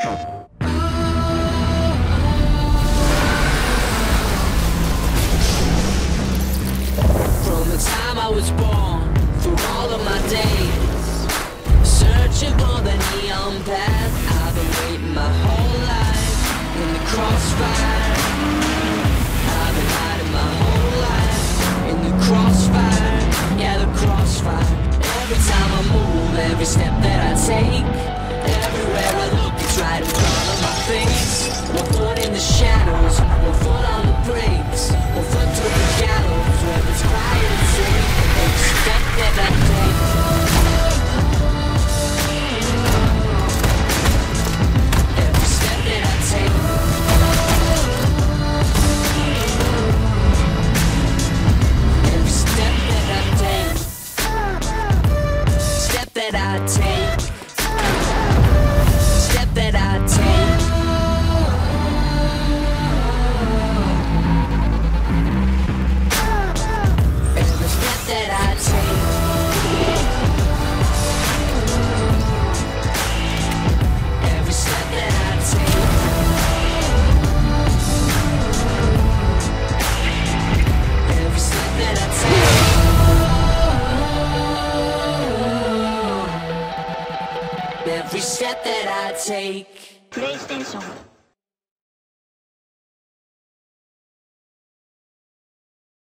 From the time I was born, through all of my days, searching for the neon path. I've been waiting my whole life in the crossfire. I've been hiding my whole life in the crossfire. Yeah, the crossfire. Every time I move, every step that I take, that I take. every step that I take. PlayStation.